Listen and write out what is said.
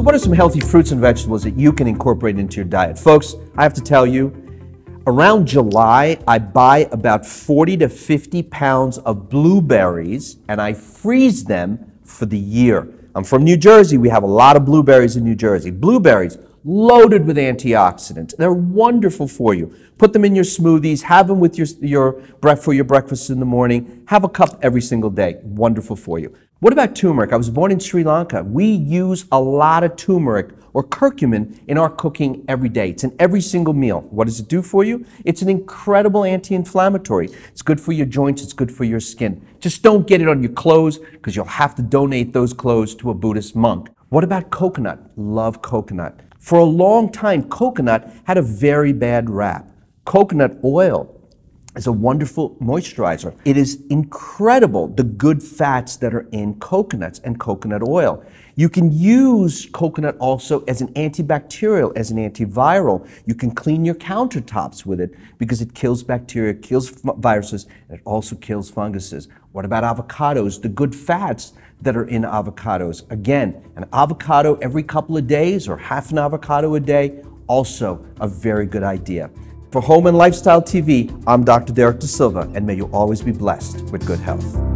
So what are some healthy fruits and vegetables that you can incorporate into your diet? Folks, I have to tell you, around July, I buy about 40 to 50 pounds of blueberries and I freeze them for the year. I'm from New Jersey. We have a lot of blueberries in New Jersey. Blueberries, loaded with antioxidants. They're wonderful for you. Put them in your smoothies, have them with your, your for your breakfast in the morning. Have a cup every single day. Wonderful for you. What about turmeric? I was born in Sri Lanka. We use a lot of turmeric or curcumin in our cooking every day. It's in every single meal. What does it do for you? It's an incredible anti-inflammatory. It's good for your joints, it's good for your skin. Just don't get it on your clothes because you'll have to donate those clothes to a Buddhist monk. What about coconut? Love coconut. For a long time, coconut had a very bad rap. Coconut oil is a wonderful moisturizer. It is incredible the good fats that are in coconuts and coconut oil. You can use coconut also as an antibacterial, as an antiviral. You can clean your countertops with it because it kills bacteria, kills viruses, and it also kills funguses. What about avocados? The good fats that are in avocados. Again, an avocado every couple of days or half an avocado a day, also a very good idea. For Home and Lifestyle TV, I'm Dr. Derek De Silva, and may you always be blessed with good health.